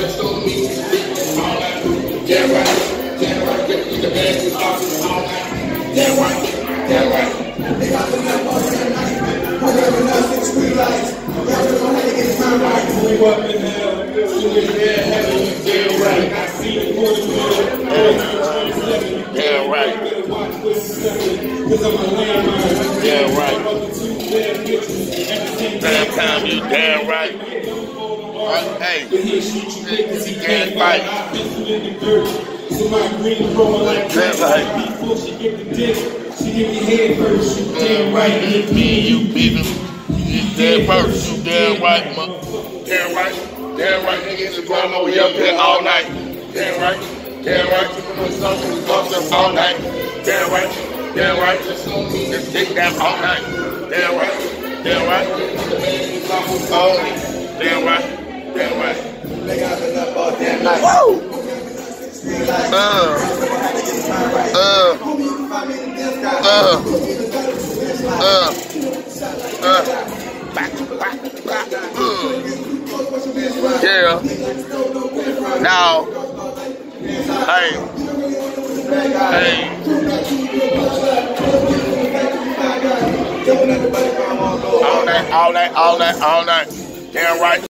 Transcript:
Damn right, damn heaven, you damn right. I see the quarter mill, early 27. Damn right. To. Uh, hey, He can't fight. So my green growing like right. Before she get the dick, she give me head first. She damn right. me, me and you beefing. You damn first, you damn right, mother. Damn right, damn right, nigga. It's going over here up there all night. Damn right, damn right. You put something in the all night. Damn right, damn right. Just dick down all night. Damn right, damn right. Damn right, Uh, uh, uh, uh, uh. Uh. Yeah. Now, hey, hey, all all night, all night, all night. Damn right.